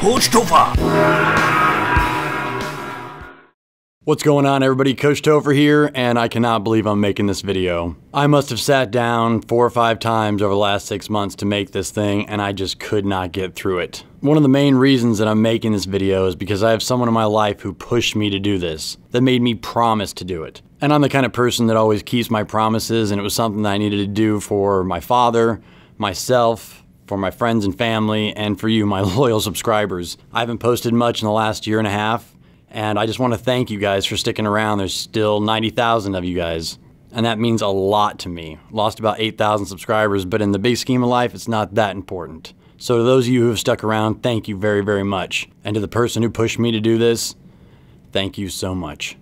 Coach Topher. What's going on everybody, Coach Topher here, and I cannot believe I'm making this video. I must have sat down four or five times over the last six months to make this thing, and I just could not get through it. One of the main reasons that I'm making this video is because I have someone in my life who pushed me to do this, that made me promise to do it. And I'm the kind of person that always keeps my promises, and it was something that I needed to do for my father, myself, for my friends and family, and for you, my loyal subscribers. I haven't posted much in the last year and a half, and I just want to thank you guys for sticking around. There's still 90,000 of you guys. And that means a lot to me. Lost about 8,000 subscribers, but in the big scheme of life, it's not that important. So to those of you who have stuck around, thank you very, very much. And to the person who pushed me to do this, thank you so much.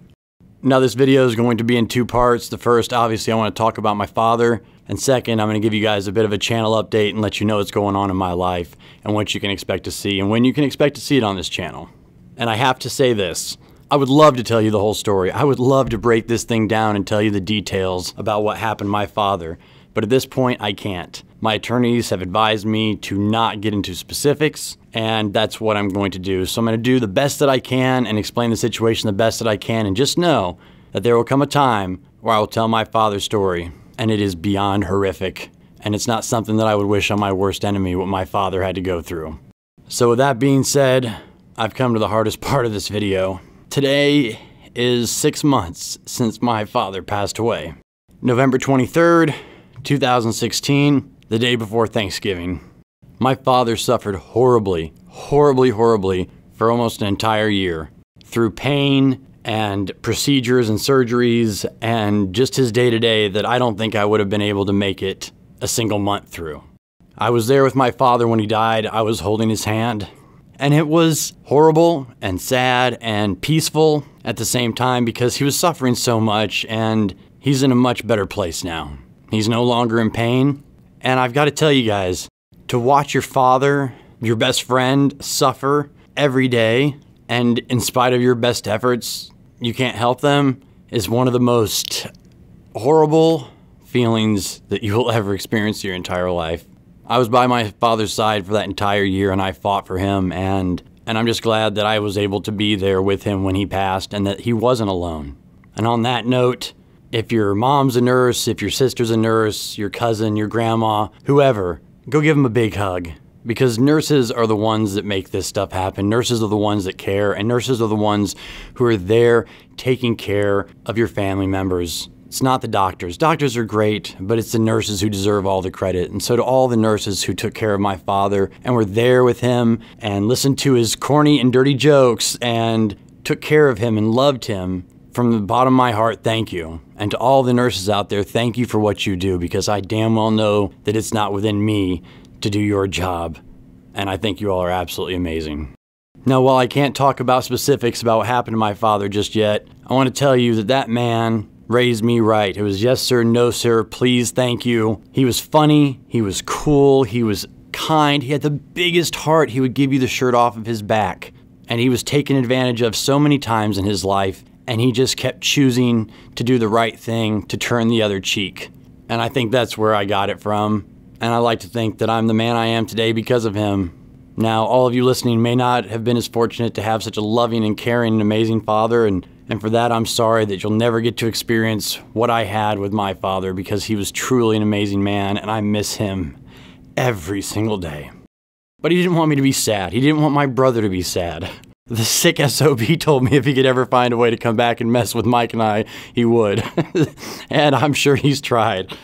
Now this video is going to be in two parts. The first, obviously, I want to talk about my father. And second, I'm going to give you guys a bit of a channel update and let you know what's going on in my life and what you can expect to see and when you can expect to see it on this channel. And I have to say this. I would love to tell you the whole story. I would love to break this thing down and tell you the details about what happened to my father. But at this point, I can't. My attorneys have advised me to not get into specifics, and that's what I'm going to do. So I'm going to do the best that I can and explain the situation the best that I can, and just know that there will come a time where I will tell my father's story, and it is beyond horrific. And it's not something that I would wish on my worst enemy what my father had to go through. So with that being said, I've come to the hardest part of this video. Today is six months since my father passed away. November 23rd, 2016, the day before Thanksgiving. My father suffered horribly, horribly, horribly for almost an entire year through pain and procedures and surgeries and just his day to day that I don't think I would have been able to make it a single month through. I was there with my father when he died. I was holding his hand. And it was horrible and sad and peaceful at the same time because he was suffering so much and he's in a much better place now. He's no longer in pain. And I've got to tell you guys to watch your father, your best friend, suffer every day, and in spite of your best efforts, you can't help them, is one of the most horrible feelings that you will ever experience your entire life. I was by my father's side for that entire year and I fought for him and and I'm just glad that I was able to be there with him when he passed and that he wasn't alone. And on that note, if your mom's a nurse, if your sister's a nurse, your cousin, your grandma, whoever, go give them a big hug. Because nurses are the ones that make this stuff happen. Nurses are the ones that care, and nurses are the ones who are there taking care of your family members it's not the doctors. Doctors are great, but it's the nurses who deserve all the credit. And so to all the nurses who took care of my father and were there with him and listened to his corny and dirty jokes and took care of him and loved him, from the bottom of my heart, thank you. And to all the nurses out there, thank you for what you do because I damn well know that it's not within me to do your job. And I think you all are absolutely amazing. Now, while I can't talk about specifics about what happened to my father just yet, I want to tell you that that man raised me right. It was yes, sir, no, sir, please, thank you. He was funny, he was cool, he was kind, he had the biggest heart. He would give you the shirt off of his back. And he was taken advantage of so many times in his life, and he just kept choosing to do the right thing, to turn the other cheek. And I think that's where I got it from. And I like to think that I'm the man I am today because of him. Now, all of you listening may not have been as fortunate to have such a loving and caring and amazing father, and and for that, I'm sorry that you'll never get to experience what I had with my father because he was truly an amazing man and I miss him every single day. But he didn't want me to be sad. He didn't want my brother to be sad. The sick SOB told me if he could ever find a way to come back and mess with Mike and I, he would. and I'm sure he's tried.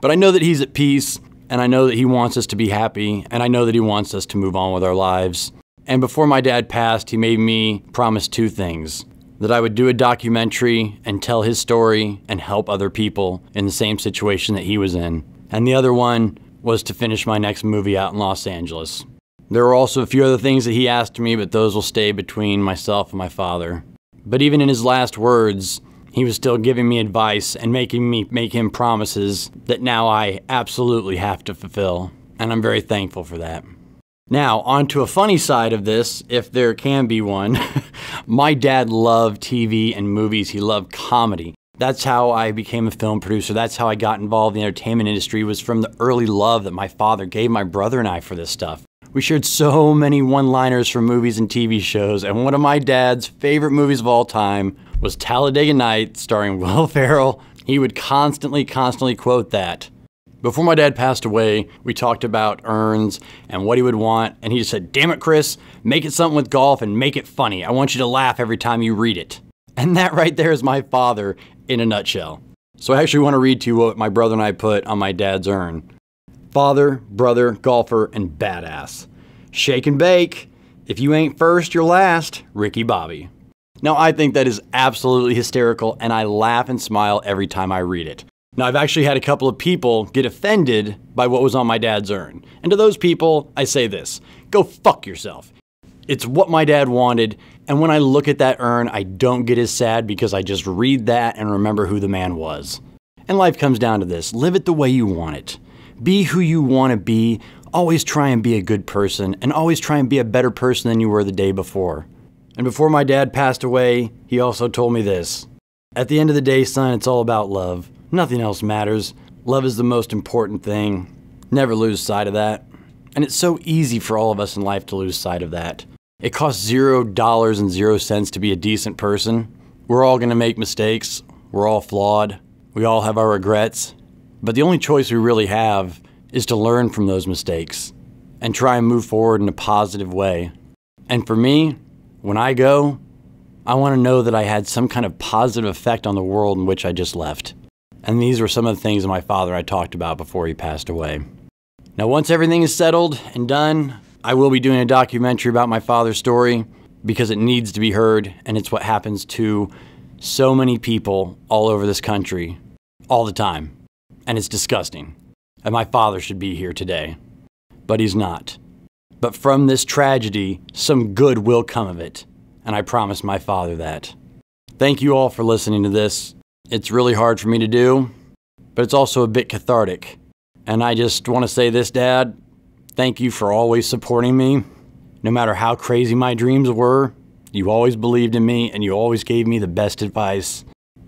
But I know that he's at peace, and I know that he wants us to be happy, and I know that he wants us to move on with our lives. And before my dad passed, he made me promise two things that I would do a documentary and tell his story and help other people in the same situation that he was in. And the other one was to finish my next movie out in Los Angeles. There were also a few other things that he asked me, but those will stay between myself and my father. But even in his last words, he was still giving me advice and making me make him promises that now I absolutely have to fulfill. And I'm very thankful for that. Now, on to a funny side of this, if there can be one. My dad loved TV and movies. He loved comedy. That's how I became a film producer. That's how I got involved in the entertainment industry was from the early love that my father gave my brother and I for this stuff. We shared so many one liners from movies and TV shows, and one of my dad's favorite movies of all time was Talladega Nights, starring Will Ferrell. He would constantly, constantly quote that. Before my dad passed away, we talked about urns and what he would want, and he just said, Damn it, Chris, make it something with golf and make it funny. I want you to laugh every time you read it. And that right there is my father in a nutshell. So I actually want to read to you what my brother and I put on my dad's urn Father, brother, golfer, and badass. Shake and bake. If you ain't first, you're last. Ricky Bobby. Now, I think that is absolutely hysterical, and I laugh and smile every time I read it. Now, I've actually had a couple of people get offended by what was on my dad's urn. And to those people, I say this go fuck yourself. It's what my dad wanted, and when I look at that urn, I don't get as sad because I just read that and remember who the man was. And life comes down to this live it the way you want it. Be who you want to be. Always try and be a good person, and always try and be a better person than you were the day before. And before my dad passed away, he also told me this At the end of the day, son, it's all about love. Nothing else matters. Love is the most important thing. Never lose sight of that. And it's so easy for all of us in life to lose sight of that. It costs zero dollars and zero cents to be a decent person. We're all gonna make mistakes. We're all flawed. We all have our regrets. But the only choice we really have is to learn from those mistakes and try and move forward in a positive way. And for me, when I go, I want to know that I had some kind of positive effect on the world in which I just left. And these were some of the things my father and I talked about before he passed away. Now, once everything is settled and done, I will be doing a documentary about my father's story because it needs to be heard, and it's what happens to so many people all over this country all the time. And it's disgusting. And my father should be here today, but he's not. But from this tragedy, some good will come of it, and I promise my father that. Thank you all for listening to this. It's really hard for me to do, but it's also a bit cathartic. And I just want to say this, Dad. Thank you for always supporting me. No matter how crazy my dreams were, you always believed in me and you always gave me the best advice.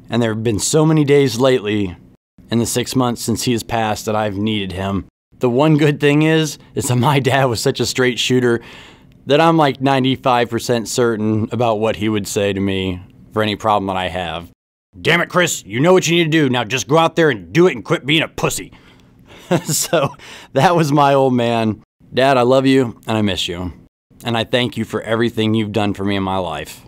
And there have been so many days lately in the six months since he has passed that I've needed him. The one good thing is, is that my dad was such a straight shooter that I'm like 95% certain about what he would say to me for any problem that I have. Damn it, Chris, you know what you need to do. Now just go out there and do it and quit being a pussy. so that was my old man. Dad, I love you and I miss you. And I thank you for everything you've done for me in my life.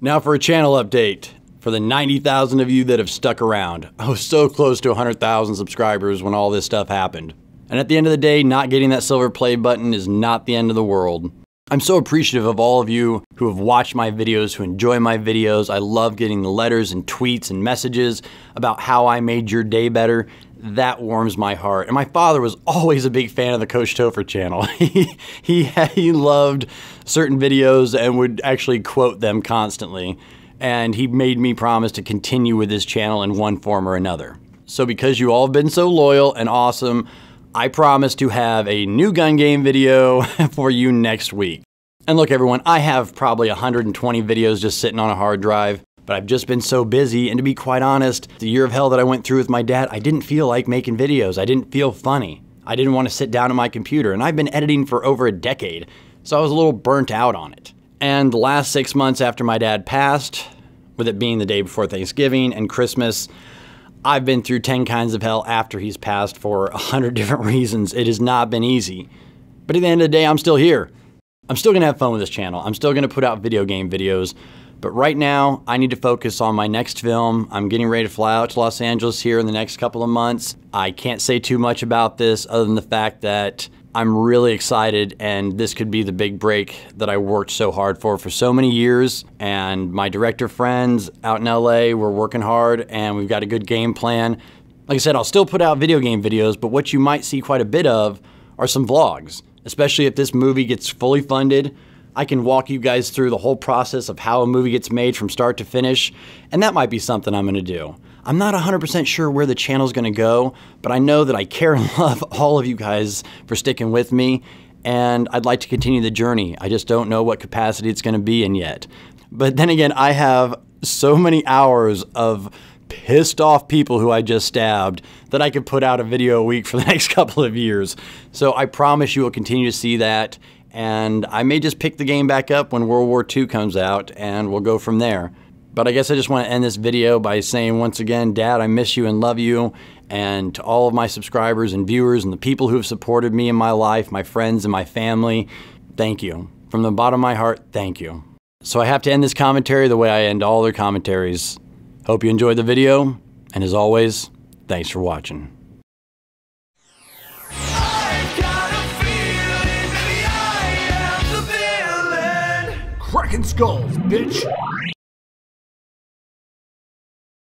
Now for a channel update. For the 90,000 of you that have stuck around. I was so close to 100,000 subscribers when all this stuff happened. And at the end of the day, not getting that silver play button is not the end of the world. I'm so appreciative of all of you who have watched my videos, who enjoy my videos. I love getting the letters and tweets and messages about how I made your day better. That warms my heart. And my father was always a big fan of the Coach Topher channel. he, he, he loved certain videos and would actually quote them constantly. And he made me promise to continue with this channel in one form or another. So because you all have been so loyal and awesome, I promise to have a new gun game video for you next week. And look everyone, I have probably 120 videos just sitting on a hard drive, but I've just been so busy, and to be quite honest, the year of hell that I went through with my dad, I didn't feel like making videos. I didn't feel funny. I didn't want to sit down at my computer, and I've been editing for over a decade, so I was a little burnt out on it. And the last six months after my dad passed, with it being the day before Thanksgiving and Christmas, I've been through 10 kinds of hell after he's passed for 100 different reasons. It has not been easy. But at the end of the day, I'm still here. I'm still gonna have fun with this channel. I'm still gonna put out video game videos. But right now, I need to focus on my next film. I'm getting ready to fly out to Los Angeles here in the next couple of months. I can't say too much about this other than the fact that I'm really excited, and this could be the big break that I worked so hard for for so many years. And my director friends out in LA, we're working hard, and we've got a good game plan. Like I said, I'll still put out video game videos, but what you might see quite a bit of are some vlogs, especially if this movie gets fully funded. I can walk you guys through the whole process of how a movie gets made from start to finish, and that might be something I'm gonna do. I'm not 100% sure where the channel's gonna go, but I know that I care and love all of you guys for sticking with me, and I'd like to continue the journey. I just don't know what capacity it's gonna be in yet. But then again, I have so many hours of pissed off people who I just stabbed that I could put out a video a week for the next couple of years. So I promise you will continue to see that. And I may just pick the game back up when World War II comes out and we'll go from there. But I guess I just want to end this video by saying once again, Dad, I miss you and love you. And to all of my subscribers and viewers and the people who have supported me in my life, my friends and my family, thank you. From the bottom of my heart, thank you. So I have to end this commentary the way I end all their commentaries. Hope you enjoyed the video, and as always, thanks for watching. Cracking skulls, bitch!